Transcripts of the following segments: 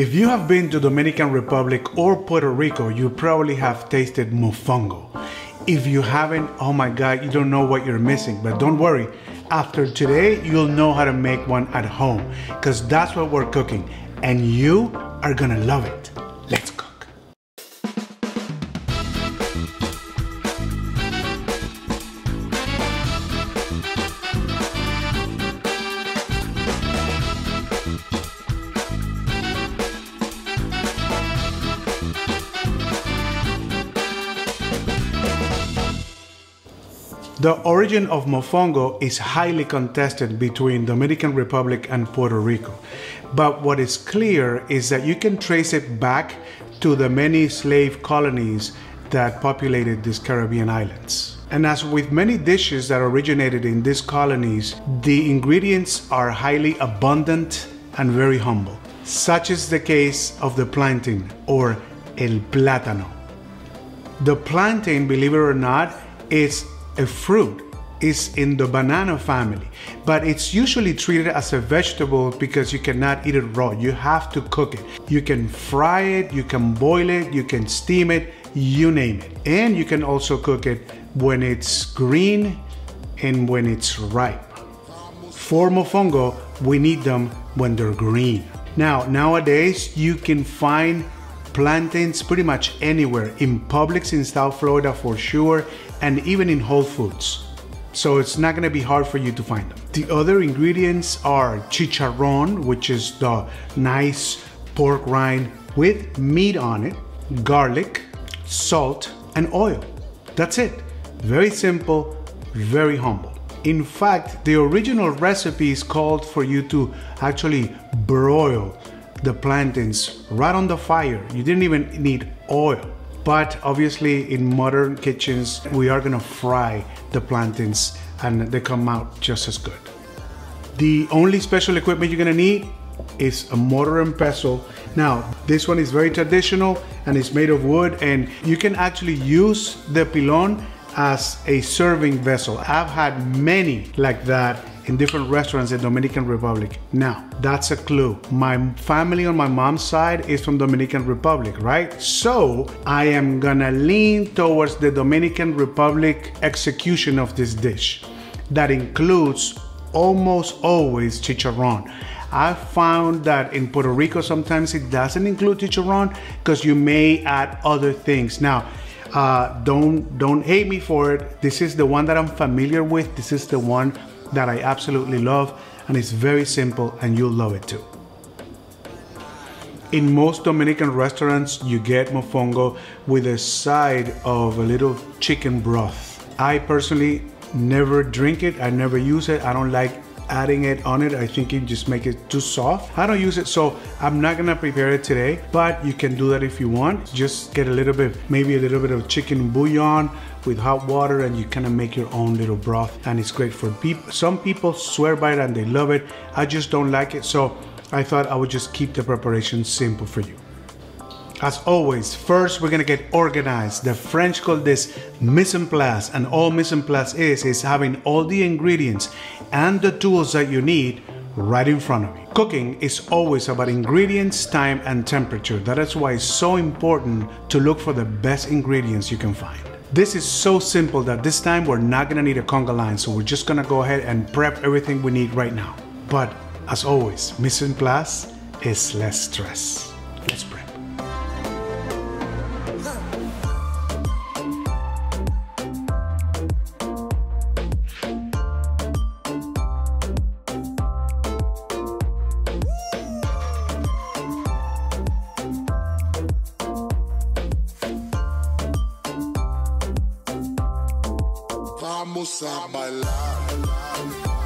If you have been to Dominican Republic or Puerto Rico, you probably have tasted mofongo. If you haven't, oh my God, you don't know what you're missing. But don't worry, after today, you'll know how to make one at home because that's what we're cooking and you are gonna love it. The origin of mofongo is highly contested between Dominican Republic and Puerto Rico. But what is clear is that you can trace it back to the many slave colonies that populated these Caribbean islands. And as with many dishes that originated in these colonies, the ingredients are highly abundant and very humble. Such is the case of the plantain or el plátano. The plantain, believe it or not, is a fruit is in the banana family, but it's usually treated as a vegetable because you cannot eat it raw. You have to cook it. You can fry it, you can boil it, you can steam it, you name it. And you can also cook it when it's green and when it's ripe. For mofongo, we need them when they're green. Now, nowadays, you can find plantains pretty much anywhere in Publix in South Florida for sure and even in Whole Foods. So it's not gonna be hard for you to find them. The other ingredients are chicharron, which is the nice pork rind with meat on it, garlic, salt, and oil. That's it. Very simple, very humble. In fact, the original recipe is called for you to actually broil the plantains right on the fire. You didn't even need oil. But obviously in modern kitchens, we are gonna fry the plantains and they come out just as good. The only special equipment you're gonna need is a mortar and pestle. Now, this one is very traditional and it's made of wood and you can actually use the pilon as a serving vessel. I've had many like that in different restaurants in Dominican Republic. Now, that's a clue. My family on my mom's side is from Dominican Republic, right? So I am gonna lean towards the Dominican Republic execution of this dish. That includes almost always chicharron. I found that in Puerto Rico sometimes it doesn't include chicharron because you may add other things. Now, uh, don't don't hate me for it. This is the one that I'm familiar with. This is the one that I absolutely love and it's very simple and you'll love it too. In most Dominican restaurants, you get mofongo with a side of a little chicken broth. I personally never drink it, I never use it, I don't like adding it on it. I think it just make it too soft. I don't use it, so I'm not gonna prepare it today, but you can do that if you want. Just get a little bit, maybe a little bit of chicken bouillon with hot water and you kind of make your own little broth and it's great for people. Some people swear by it and they love it. I just don't like it. So I thought I would just keep the preparation simple for you. As always, first we're gonna get organized. The French call this mise en place, and all mise en place is is having all the ingredients and the tools that you need right in front of you. Cooking is always about ingredients, time, and temperature. That is why it's so important to look for the best ingredients you can find. This is so simple that this time we're not gonna need a conga line, so we're just gonna go ahead and prep everything we need right now. But as always, mise en place is less stress. Let's prep. Vamos a bailar.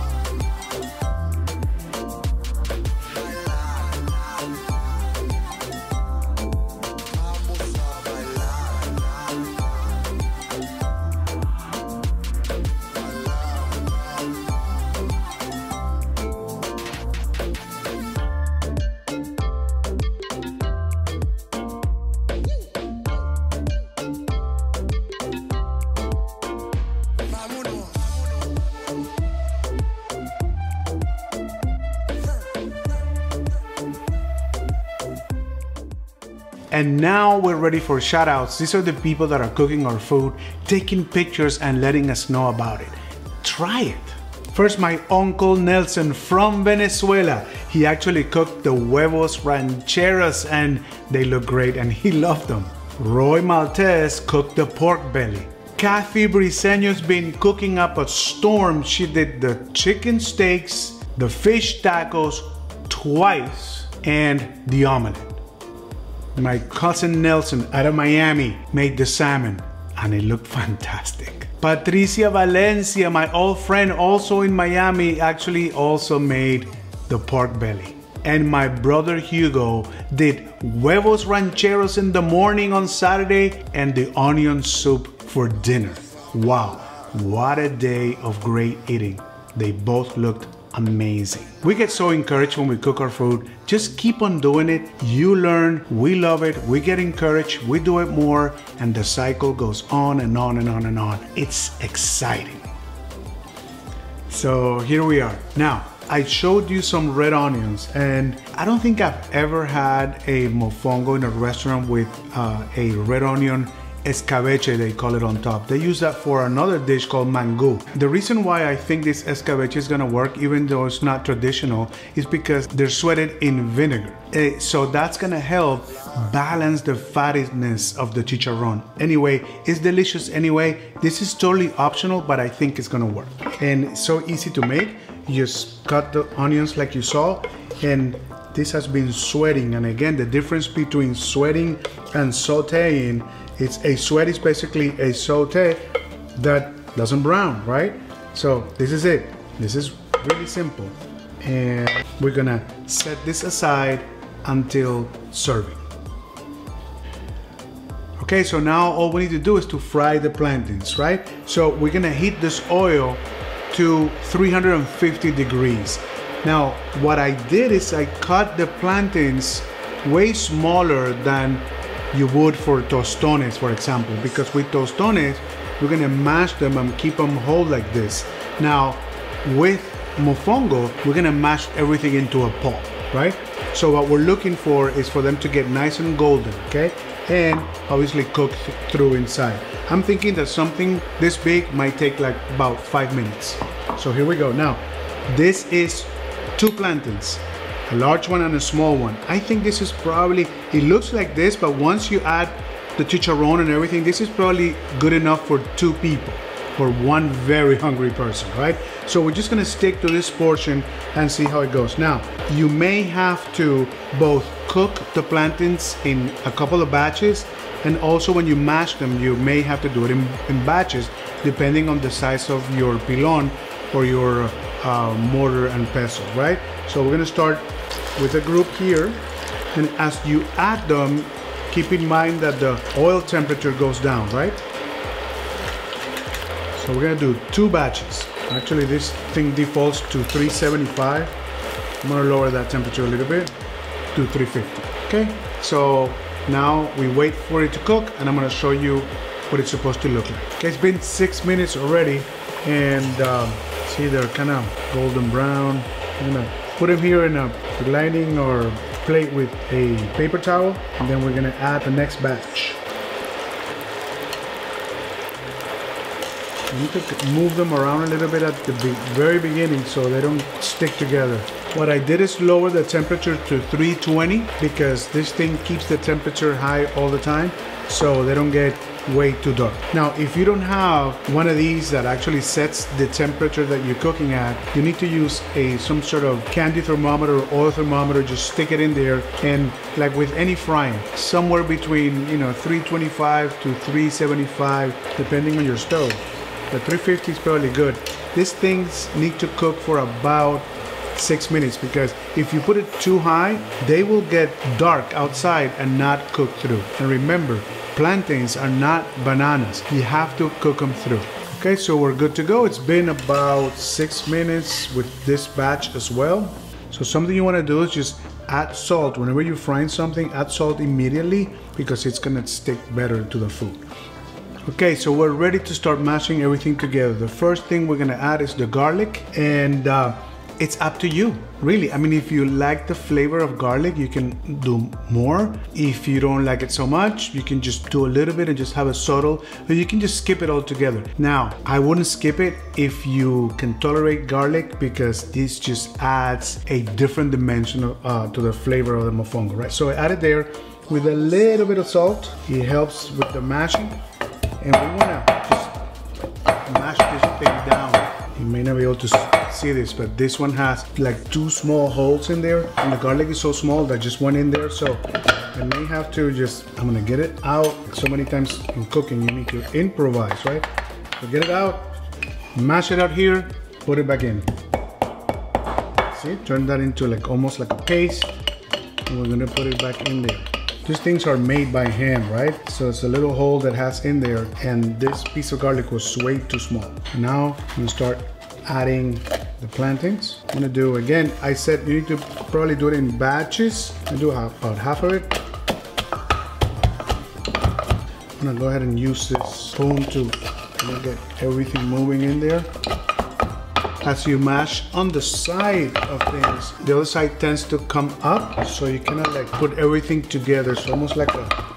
And now we're ready for shout outs. These are the people that are cooking our food, taking pictures and letting us know about it. Try it. First, my uncle Nelson from Venezuela. He actually cooked the huevos rancheros and they look great and he loved them. Roy Maltese cooked the pork belly. Kathy Briseño's been cooking up a storm. She did the chicken steaks, the fish tacos twice, and the omelet. My cousin Nelson out of Miami made the salmon and it looked fantastic. Patricia Valencia, my old friend also in Miami, actually also made the pork belly. And my brother Hugo did huevos rancheros in the morning on Saturday and the onion soup for dinner. Wow, what a day of great eating. They both looked amazing. We get so encouraged when we cook our food. Just keep on doing it. You learn, we love it, we get encouraged, we do it more, and the cycle goes on and on and on and on. It's exciting. So here we are. Now, I showed you some red onions, and I don't think I've ever had a mofongo in a restaurant with uh, a red onion escabeche, they call it on top. They use that for another dish called mangú. The reason why I think this escabeche is gonna work, even though it's not traditional, is because they're sweated in vinegar. Uh, so that's gonna help balance the fattiness of the chicharron. Anyway, it's delicious anyway. This is totally optional, but I think it's gonna work. And so easy to make. You just cut the onions like you saw, and this has been sweating. And again, the difference between sweating and sauteing it's a sweat is basically a saute that doesn't brown, right? So this is it. This is really simple. And we're gonna set this aside until serving. Okay, so now all we need to do is to fry the plantains, right? So we're gonna heat this oil to 350 degrees. Now, what I did is I cut the plantains way smaller than you would for tostones, for example, because with tostones, we're gonna mash them and keep them whole like this. Now, with mofongo, we're gonna mash everything into a pulp, right? So what we're looking for is for them to get nice and golden, okay? And obviously cook th through inside. I'm thinking that something this big might take like about five minutes. So here we go. Now, this is two plantains a large one and a small one. I think this is probably, it looks like this, but once you add the chicharron and everything, this is probably good enough for two people, for one very hungry person, right? So we're just gonna stick to this portion and see how it goes. Now, you may have to both cook the plantains in a couple of batches, and also when you mash them, you may have to do it in, in batches, depending on the size of your pilon or your uh, mortar and pestle, right? So we're gonna start with a group here. And as you add them, keep in mind that the oil temperature goes down, right? So we're gonna do two batches. Actually, this thing defaults to 375. I'm gonna lower that temperature a little bit to 350. Okay, so now we wait for it to cook and I'm gonna show you what it's supposed to look like. Okay, it's been six minutes already and um, see they're kind of golden brown. I'm gonna put them here in a lining or plate with a paper towel and then we're gonna add the next batch. You need to move them around a little bit at the very beginning so they don't stick together. What I did is lower the temperature to 320 because this thing keeps the temperature high all the time so they don't get way too dark. Now, if you don't have one of these that actually sets the temperature that you're cooking at, you need to use a some sort of candy thermometer or oil thermometer, just stick it in there and like with any frying, somewhere between, you know, 325 to 375, depending on your stove. The 350 is probably good. These things need to cook for about six minutes because if you put it too high, they will get dark outside and not cook through. And remember, plantains are not bananas. You have to cook them through. Okay, so we're good to go. It's been about six minutes with this batch as well. So something you want to do is just add salt. Whenever you're frying something, add salt immediately because it's gonna stick better to the food. Okay, so we're ready to start mashing everything together. The first thing we're gonna add is the garlic and uh, it's up to you, really. I mean, if you like the flavor of garlic, you can do more. If you don't like it so much, you can just do a little bit and just have a subtle, or you can just skip it altogether. Now, I wouldn't skip it if you can tolerate garlic because this just adds a different dimension uh, to the flavor of the mofongo, right? So I added there with a little bit of salt. It helps with the mashing. And we wanna just mash. You may not be able to see this, but this one has like two small holes in there. And the garlic is so small that just one in there. So I may have to just, I'm gonna get it out. So many times in cooking, you need to improvise, right? So get it out, mash it out here, put it back in. See, turn that into like almost like a paste. And we're gonna put it back in there. These things are made by hand, right? So it's a little hole that has in there and this piece of garlic was way too small. Now I'm gonna start adding the plantings. I'm gonna do, again, I said you need to probably do it in batches. I do half, about half of it. I'm gonna go ahead and use this spoon to get everything moving in there as you mash on the side of things, the other side tends to come up, so you cannot like put everything together. So almost like a,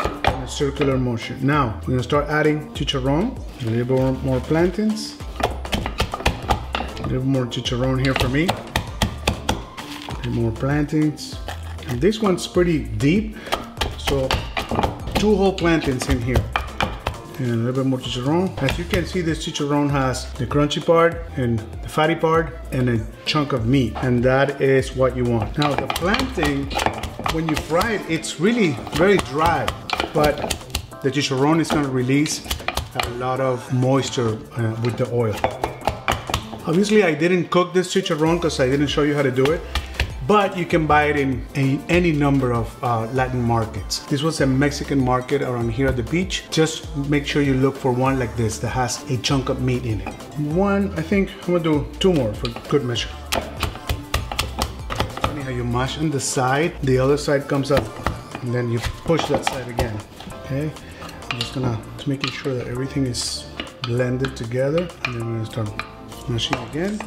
circular motion. Now, we're gonna start adding chicharron, a little more, more plantains, a little more chicharron here for me, a little more plantains. And this one's pretty deep, so two whole plantains in here and a little bit more chicharron. As you can see, this chicharron has the crunchy part and the fatty part and a chunk of meat. And that is what you want. Now the plantain, when you fry it, it's really very dry, but the chicharron is gonna release a lot of moisture uh, with the oil. Obviously, I didn't cook this chicharron because I didn't show you how to do it but you can buy it in, in any number of uh, Latin markets. This was a Mexican market around here at the beach. Just make sure you look for one like this that has a chunk of meat in it. One, I think I'm gonna do two more for good measure. Funny how you mash on the side, the other side comes up, and then you push that side again, okay? I'm just gonna, just making sure that everything is blended together, and then we're gonna start mashing again.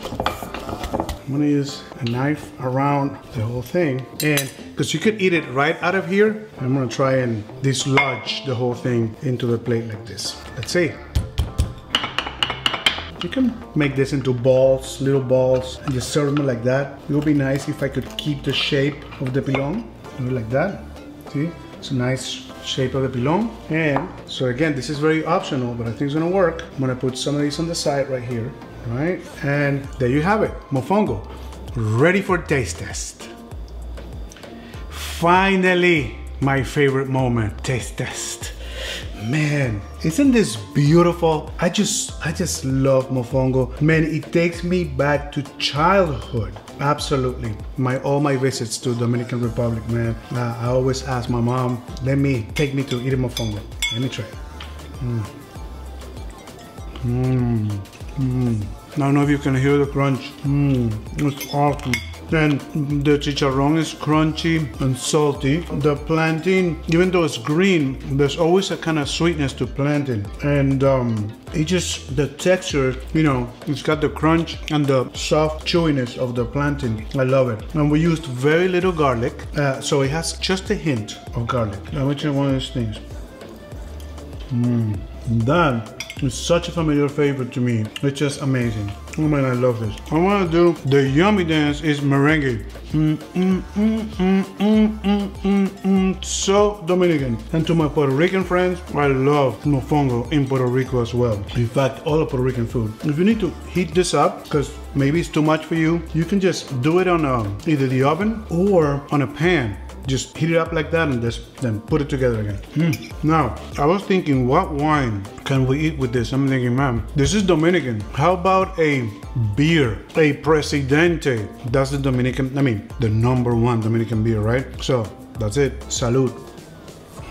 I'm gonna use a knife around the whole thing. And because you could eat it right out of here I'm gonna try and dislodge the whole thing into the plate like this. Let's see. You can make this into balls little balls and just serve them like that. It would be nice if I could keep the shape of the pilon like that. See? It's a nice shape of the pilon. And so again this is very optional but I think it's gonna work. I'm gonna put some of these on the side right here right? And there you have it, mofongo, ready for taste test. Finally, my favorite moment, taste test. Man, isn't this beautiful? I just, I just love mofongo. Man, it takes me back to childhood. Absolutely. My all my visits to Dominican Republic, man. Uh, I always ask my mom, let me take me to eat mofongo. Let me try. Mmm. Mmm. Mmm. I don't know if you can hear the crunch. Mmm. It's awesome. Then the chicharron is crunchy and salty. The plantain, even though it's green, there's always a kind of sweetness to plantain. And um, it just, the texture, you know, it's got the crunch and the soft chewiness of the plantain. I love it. And we used very little garlic, uh, so it has just a hint of garlic. I want you one of these things. Mmm. That it's such a familiar favorite to me. It's just amazing. Oh man, I love this. I wanna do the yummy dance is merengue. Mm, mm, mm, so Dominican. And to my Puerto Rican friends, I love mofongo in Puerto Rico as well. In fact, all Puerto Rican food. If you need to heat this up, because maybe it's too much for you, you can just do it on a, either the oven or on a pan just heat it up like that and just then put it together again. Mm. Now, I was thinking, what wine can we eat with this? I'm thinking, man, this is Dominican. How about a beer, a Presidente? That's the Dominican, I mean, the number one Dominican beer, right? So that's it. Salud.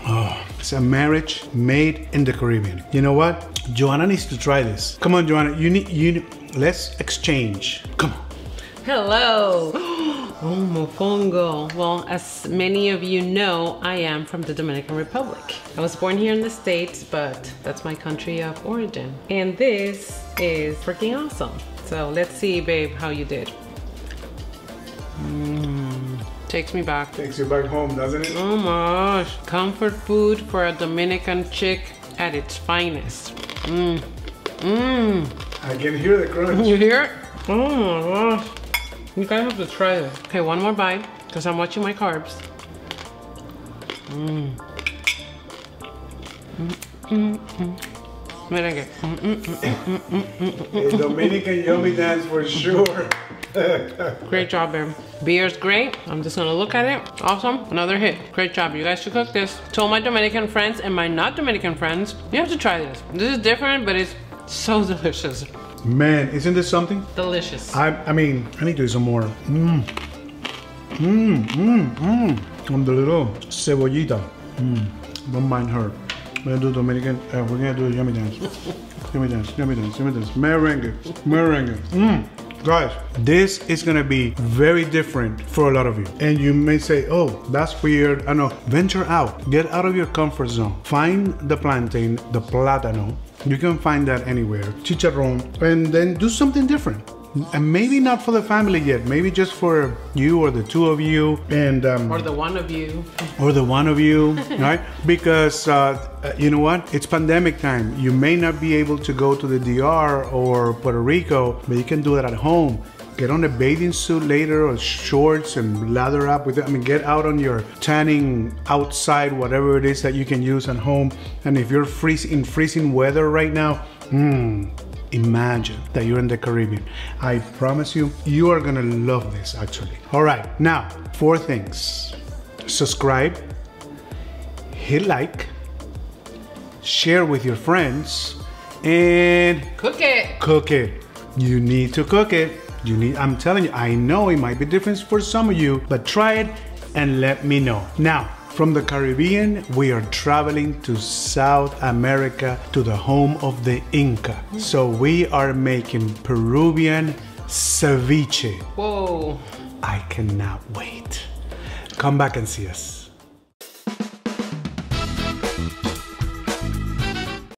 Oh, it's a marriage made in the Caribbean. You know what? Joanna needs to try this. Come on, Joanna. You need you. need, Let's exchange. Come on. Hello. Oh, mofongo. Well, as many of you know, I am from the Dominican Republic. I was born here in the States, but that's my country of origin. And this is freaking awesome. So let's see, babe, how you did. Mm, takes me back. Takes you back home, doesn't it? Oh my gosh. Comfort food for a Dominican chick at its finest. Mmm. Mmm. I can hear the crunch. You hear it? Oh my gosh. You guys have to try this. Okay, one more bite because I'm watching my carbs. Mmm. Mm, mm, mm. Merengue. Mm, mm, mm, A Dominican yummy dance for sure. Great job, babe. Beer's great. I'm just gonna look at it. Awesome. Another hit. Great job. You guys should cook this. To all my Dominican friends and my not Dominican friends, you have to try this. This is different, but it's so delicious. Man, isn't this something? Delicious. I, I mean, I need to eat some more. Mmm. Mmm, mmm, mmm. On the little cebollita. Mmm. Don't mind her. We're gonna do Dominican, uh, we're gonna do a yummy dance. yummy dance, yummy dance, yummy dance. Merengue, merengue. Mmm. Guys, this is gonna be very different for a lot of you. And you may say, oh, that's weird. I know. Venture out. Get out of your comfort zone. Find the plantain, the plátano. You can find that anywhere. Chicharrón. And then do something different. And maybe not for the family yet. Maybe just for you or the two of you. And um, or the one of you. or the one of you, right? Because uh, you know what? It's pandemic time. You may not be able to go to the DR or Puerto Rico, but you can do that at home. Get on a bathing suit later or shorts and lather up with it. I mean, get out on your tanning outside, whatever it is that you can use at home. And if you're freeze in freezing weather right now, hmm, imagine that you're in the Caribbean. I promise you, you are gonna love this actually. All right, now, four things subscribe, hit like, share with your friends, and Cook it. cook it. You need to cook it. You need, I'm telling you, I know it might be different for some of you, but try it and let me know. Now, from the Caribbean, we are traveling to South America to the home of the Inca. So we are making Peruvian ceviche. Whoa. I cannot wait. Come back and see us.